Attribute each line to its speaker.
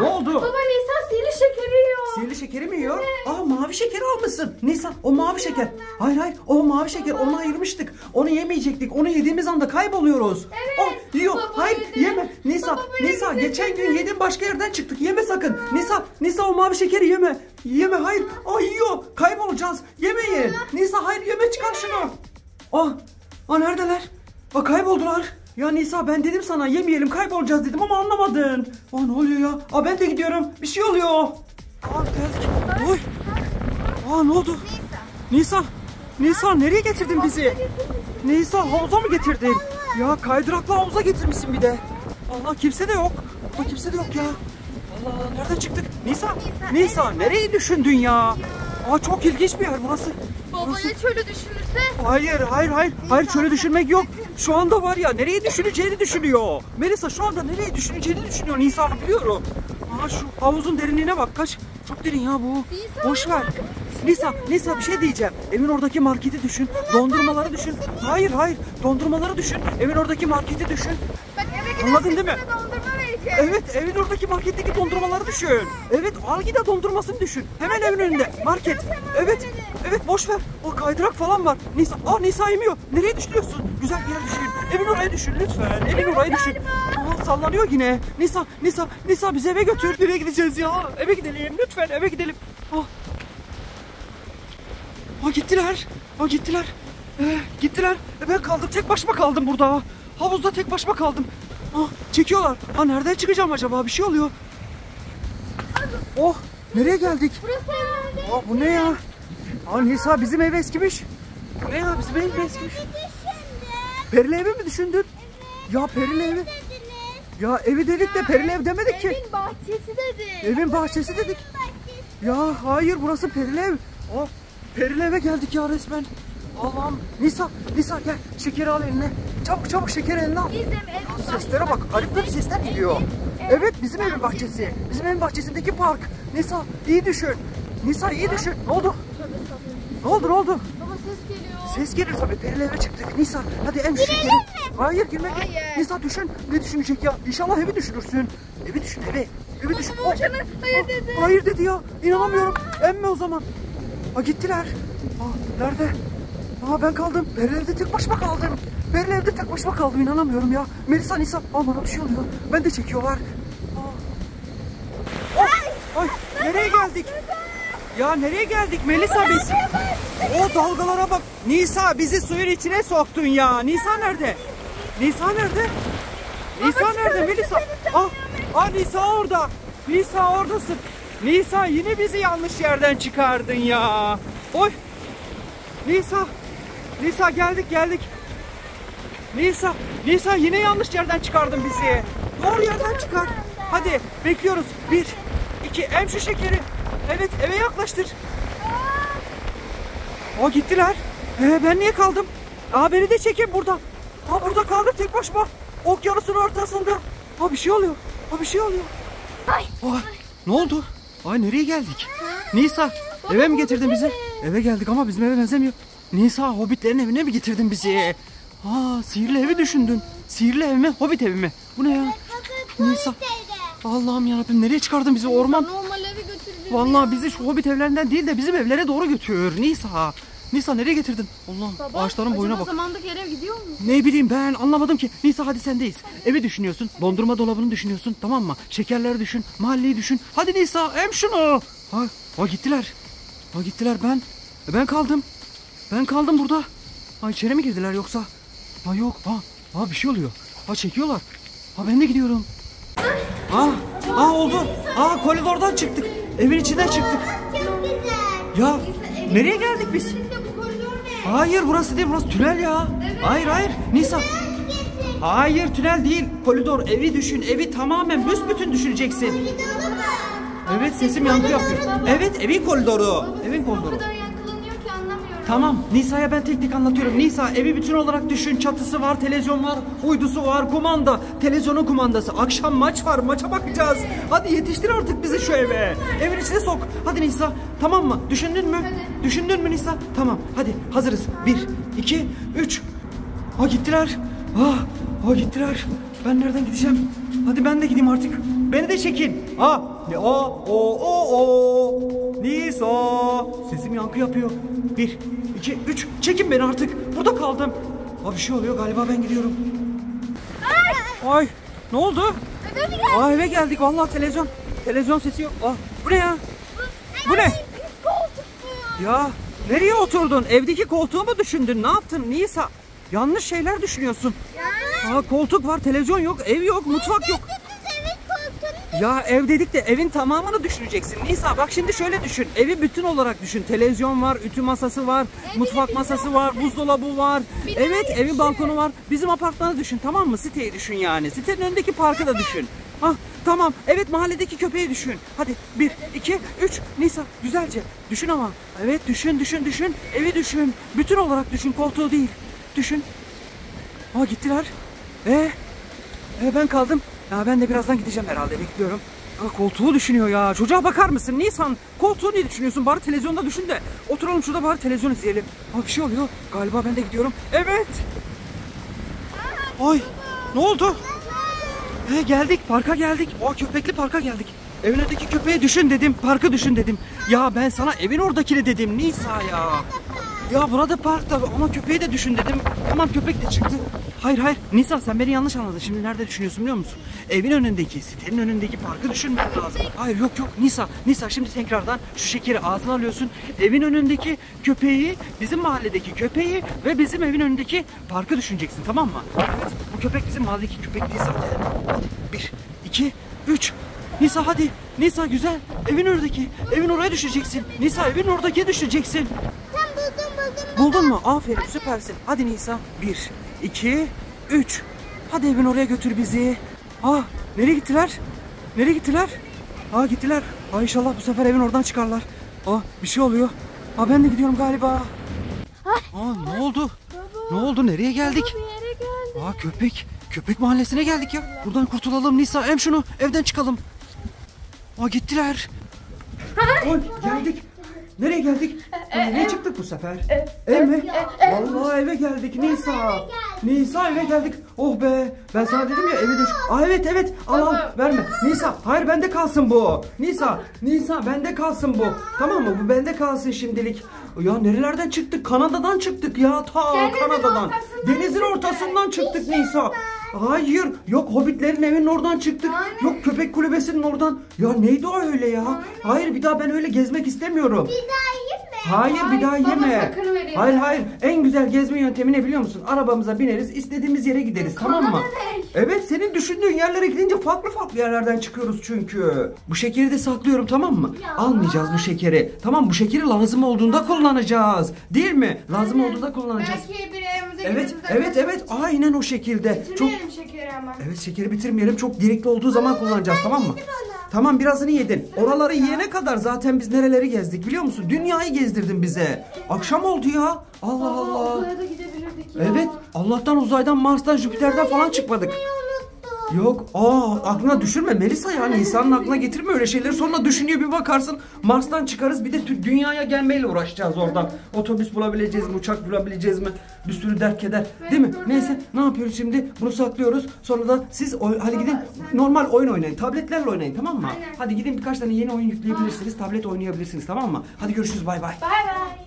Speaker 1: Ne oldu?
Speaker 2: Baba Nisa sihirli şekeri yiyor.
Speaker 1: Sihirli şekeri mi yiyor? Aa mavi şekeri almışsın. Nisa o mavi şeker. Hayır hayır o mavi şeker onu ayırmıştık. Onu yemeyecektik. Onu yediğimiz anda kayboluyoruz.
Speaker 2: Evet,
Speaker 1: Oh, yiyor.
Speaker 2: baba
Speaker 1: hayır
Speaker 2: yedi.
Speaker 1: yeme. Nisa
Speaker 2: Baba
Speaker 1: Nisa geçen gün yedin başka yerden çıktık. Yeme sakın. Nisa Nisa o mavi şekeri yeme. Yeme hayır. Aa yiyor. Kaybolacağız. Yemeyin. Nisa hayır yeme çıkar şunu. Ah, ah neredeler? Aa kayboldular. Ya Nisa ben dedim sana yemeyelim kaybolacağız dedim ama anlamadın. Aa ne oluyor ya? Aa ben de gidiyorum. Bir şey oluyor. Aa geldik. Oy. Aa ne oldu? Nisa. Nisa nereye getirdin bizi? Nisa havuza mı getirdin? Ya kaydıraklı havuza getirmişsin bir de. Allah kimse de yok. Burada kimse de yok ya. Allah Allah nereden çıktık? Nisa. Nisa nereyi düşündün ya? Aa çok ilginç bir yer burası.
Speaker 2: Baba
Speaker 1: Burası-
Speaker 2: ya şöyle düşünürse?
Speaker 1: Hayır, hayır, hayır. Hayır şöyle düşünmek yok. Şu anda var ya nereye düşüneceğini düşünüyor. Melisa şu anda nereye düşüneceğini düşünüyor Nisa biliyorum. Aa şu havuzun derinliğine bak kaç. Çok derin ya bu.
Speaker 2: Nisa,
Speaker 1: Boş ver. Nisa, Nisa bir şey diyeceğim. Evin oradaki marketi düşün. Dondurmaları düşün. Hayır, hayır. Dondurmaları düşün. Evin oradaki marketi düşün.
Speaker 2: Bak eve gidersen
Speaker 1: Anladın değil mi?
Speaker 2: dondurma.
Speaker 1: Evet, evin oradaki marketteki dondurmaları düşün. Evet, Algida dondurmasını düşün. Hemen evin önünde. Market. Evet, evet boş ver. O kaydırak falan var. Nisa, aa Nisa yemiyor. Nereye düşüyorsun? Güzel bir yer düşün. Evin oraya düşün lütfen. Evin oraya düşün. Aa, sallanıyor yine. Nisa, Nisa, Nisa bizi eve götür. Nereye gideceğiz ya? Eve gidelim lütfen eve gidelim. Ah. Aa gittiler. Aa gittiler. Ee, gittiler. E, ben kaldım. Tek başıma kaldım burada. Havuzda tek başıma kaldım. Aa çekiyorlar. Aa nereden çıkacağım acaba? Bir şey oluyor. Oh nereye geldik?
Speaker 2: Burası herhalde.
Speaker 1: Aa bu ne ya? Aa Nisa bizim ev eskimiş. Bu ne ya bizim ev eskimiş. Perili evi mi düşündün? Ya perili evi. Ya evi dedik de perili ev demedik ki.
Speaker 2: Evin bahçesi dedi.
Speaker 1: Evin bahçesi dedik. Ya hayır burası perili ev. Aa perili eve geldik ya resmen. Allah'ım. Nisa, Nisa gel şekeri al eline. Çabuk çabuk şekeri eline al.
Speaker 2: Bizim ev
Speaker 1: Seslere bak. Garip garip sesler geliyor. Evet bizim evin bahçesi. Bizim evin bahçesindeki park. Nisa iyi düşün. Nisa iyi düşün. Ne oldu? Ne oldu ne oldu?
Speaker 2: Baba ses geliyor.
Speaker 1: Ses geliyor tabii. Perili eve çıktık. Nisa hadi en şekeri. Hayır girmek yok.
Speaker 2: Hayır.
Speaker 1: Nisa düşün. Ne düşünecek ya? İnşallah evi düşünürsün. Evi düşün evi. Evi düşün.
Speaker 2: Sana hayır dedi.
Speaker 1: Hayır dedi ya. İnanamıyorum. Emme o zaman. Ha gittiler. Aa, nerede? Aa ben kaldım. Perili evde tek başıma kaldım. Perili evde tek başıma kaldım. İnanamıyorum ya. Melisa Nisa. Aa bana bir şey oluyor. Ben de çekiyorlar. Aa. Oh, ay nereye geldik? Ya nereye geldik Melisa biz? O dalgalara bak. Nisa bizi suyun içine soktun ya. Nisa nerede? Nisa nerede? Nisa nerede Melisa? Ah, ah Nisa orada. Nisa oradasın. Nisa yine bizi yanlış yerden çıkardın ya. Oy. Nisa. Nisa geldik geldik. Nisa. Nisa yine yanlış yerden çıkardın bizi. Doğru yerden çıkar. Hadi bekliyoruz. Bir, iki, em şu şekeri. Evet eve yaklaştır. Aa gittiler. Ee, ben niye kaldım? Aa de çekin burada. Aa burada kaldım tek başıma. Okyanusun ortasında. Aa bir şey oluyor. Aa bir şey oluyor.
Speaker 2: Ay.
Speaker 1: Aa, ne oldu? Ay nereye geldik? Nisa eve mi getirdin bizi? Eve geldik ama bizim eve benzemiyor. Nisa hobbitlerin evine mi getirdin bizi? Aa sihirli evi düşündün. Sihirli ev mi? Hobbit evi mi? Bu ne ya? Nisa. Allah'ım yarabbim nereye çıkardın bizi orman?
Speaker 2: Normal evi götürdü.
Speaker 1: Vallahi bizi şu hobbit evlerinden değil de bizim evlere doğru götür Nisa. Nisa nereye getirdin? Allah'ım ağaçların boyuna bak.
Speaker 2: zamandaki ev gidiyor mu?
Speaker 1: Ne bileyim ben anlamadım ki. Nisa hadi sendeyiz. Evi düşünüyorsun. Dondurma dolabını düşünüyorsun. Tamam mı? Şekerleri düşün. Mahalleyi düşün. Hadi Nisa em şunu. Ha, ha gittiler. Ha gittiler ben. Ben kaldım. Ben kaldım burada. Ha içeri mi girdiler yoksa? Ha yok. Ha, ha bir şey oluyor. Ha çekiyorlar. Ha ben de gidiyorum. Ha, ha oldu. Ha koridordan çıktık. Evin içinden çıktık. Ya nereye geldik biz? Hayır burası değil burası tünel ya. Hayır hayır Nisa. Hayır tünel değil. Koridor evi düşün. Evi tamamen büsbütün düşüneceksin. Evet sesim yankı yapıyor. Evet evin koridoru. Evin koridoru. Tamam Nisa'ya ben tek tek anlatıyorum. Nisa evi bütün olarak düşün. Çatısı var, televizyon var, uydusu var, kumanda. Televizyonun kumandası. Akşam maç var, maça bakacağız. Hadi yetiştir artık bizi şu eve. Evin içine sok. Hadi Nisa. Tamam mı? Düşündün mü? Düşündün mü Nisa? Tamam. Hadi hazırız. Bir, iki, üç. Ha gittiler. Ah, ha gittiler. Ben nereden gideceğim? Hadi ben de gideyim artık. Beni de çekin. Ha ne o o o o. Nisa. Sesim yankı yapıyor. Bir, iki, üç. Çekin beni artık. Burada kaldım. Ha bir şey oluyor galiba ben gidiyorum. Ay ne oldu?
Speaker 2: Ödül geldi.
Speaker 1: Aa eve geldik vallahi televizyon. Televizyon sesi yok. Aa, bu ne ya? Bu ne? Ya nereye oturdun? Evdeki koltuğu mu düşündün? Ne yaptın Nisa? Yanlış şeyler düşünüyorsun.
Speaker 2: Ya.
Speaker 1: Aa koltuk var, televizyon yok, ev yok, mutfak yok. Ya ev dedik de evin tamamını düşüneceksin. Nisa bak şimdi şöyle düşün. Evi bütün olarak düşün. Televizyon var, ütü masası var, mutfak masası var, buzdolabı var. Evet evin balkonu var. Bizim apartmanı düşün tamam mı? Siteyi düşün yani. Sitenin önündeki parkı da düşün. Ah tamam. Evet mahalledeki köpeği düşün. Hadi bir, iki, üç. Nisa güzelce. Düşün ama. Evet düşün, düşün, düşün. Evi düşün. Bütün olarak düşün. Koltuğu değil. Düşün. Aa gittiler. E e, ben kaldım. Ya ben de birazdan gideceğim herhalde bekliyorum. Aa, koltuğu düşünüyor ya. Çocuğa bakar mısın? Nisan koltuğu niye düşünüyorsun? Bari televizyonda düşün de. Oturalım şurada bari televizyon izleyelim. Aa, bir şey oluyor. Galiba ben de gidiyorum. Evet. Ay ne oldu? He geldik parka geldik. O köpekli parka geldik. Evin önündeki köpeği düşün dedim. Parkı düşün dedim. Ya ben sana evin oradakini dedim Nisa ya. Ya burada park tabii ama köpeği de düşün dedim. Tamam köpek de çıktı. Hayır hayır Nisa sen beni yanlış anladın. Şimdi nerede düşünüyorsun biliyor musun? Evin önündeki, sitenin önündeki parkı düşünmen lazım. Hayır yok yok Nisa. Nisa şimdi tekrardan şu şekeri ağzına alıyorsun. Evin önündeki köpeği, bizim mahalledeki köpeği ve bizim evin önündeki parkı düşüneceksin tamam mı? Evet bu köpek bizim mahalledeki köpek değil zaten. Hadi bir, iki, üç. Nisa hadi. Nisa güzel. Evin oradaki. Evin oraya düşeceksin. Nisa evin oradaki düşeceksin.
Speaker 2: Buldun
Speaker 1: mu? Aferin süpersin. Hadi Nisa. Bir, iki, üç. Hadi evin oraya götür bizi. Ah nereye gittiler? Nereye gittiler? Aa gittiler. Aa inşallah bu sefer evin oradan çıkarlar. Aa bir şey oluyor. Aa ben de gidiyorum galiba. Aa ne oldu? Ne oldu? Nereye geldik?
Speaker 2: Bir yere geldi.
Speaker 1: Aa köpek. Köpek mahallesine geldik ya. Buradan kurtulalım Nisa. Hem şunu evden çıkalım. Aa gittiler. Oy geldik. Nereye geldik? Aa, Nereye çıktık bu sefer? Ev mi? Vallahi eve geldik Nisa. Nisa eve geldik. Oh be. Ben sana dedim ya eve düş. Aa evet evet. Al al verme. Nisa hayır bende kalsın bu. Nisa. Nisa bende kalsın bu. Tamam mı? Bu bende kalsın şimdilik. Ya nerelerden çıktık? Kanada'dan çıktık ya. Ta
Speaker 2: Denizin
Speaker 1: Kanada'dan.
Speaker 2: ortasından
Speaker 1: Denizin ortasından çıktık Nisa. Hayır. Yok hobbitlerin evinin oradan çıktık. Yok köpek kulübesinin oradan. Ya neydi o öyle ya? Hayır bir daha ben öyle gezmek istemiyorum.
Speaker 2: Bir daha?
Speaker 1: Hayır bir daha
Speaker 3: baba
Speaker 1: yeme.
Speaker 3: sakın
Speaker 1: Hayır hayır. En güzel gezme yöntemi ne biliyor musun? Arabamıza bineriz, istediğimiz yere gideriz. Tamam mı?
Speaker 2: ne?
Speaker 1: Evet, senin düşündüğün yerlere gidince farklı farklı yerlerden çıkıyoruz çünkü. Bu şekeri de saklıyorum tamam mı?
Speaker 2: Ya.
Speaker 1: Almayacağız bu şekeri. Tamam bu şekeri lazım olduğunda kullanacağız. Değil mi? Lazım olduğunda kullanacağız.
Speaker 3: Belki bir evimize
Speaker 1: Evet, evet, evet. Aynen o şekilde. Çok
Speaker 3: Bitirmeyelim şekeri ama.
Speaker 1: Evet şekeri bitirmeyelim. Çok gerekli olduğu zaman kullanacağız tamam mı? Tamam birazını yedin. Oraları yiyene kadar zaten biz nereleri gezdik biliyor musun? Dünyayı gezdirdin bize. Akşam oldu ya. Allah Allah.
Speaker 3: uzaya da gidebilirdik ya.
Speaker 1: Evet Allah'tan uzaydan Mars'tan Jüpiter'den falan çıkmadık.
Speaker 2: Unuttum.
Speaker 1: Yok aa aklına düşürme Melisa yani insanın aklına getirme öyle şeyleri sonra düşünüyor bir bakarsın Mars'tan çıkarız bir de dünyaya gelmeyle uğraşacağız oradan. Otobüs bulabileceğiz mi uçak bulabileceğiz mi bir sürü dert keder değil mi? Neyse ne yapıyoruz şimdi bunu saklıyoruz sonra da siz oy- hadi gidin normal oyun oynayın tabletlerle oynayın tamam mı? Hadi gidin birkaç tane yeni oyun yükleyebilirsiniz tablet oynayabilirsiniz tamam mı? Hadi görüşürüz bay bay.
Speaker 3: Bay bay.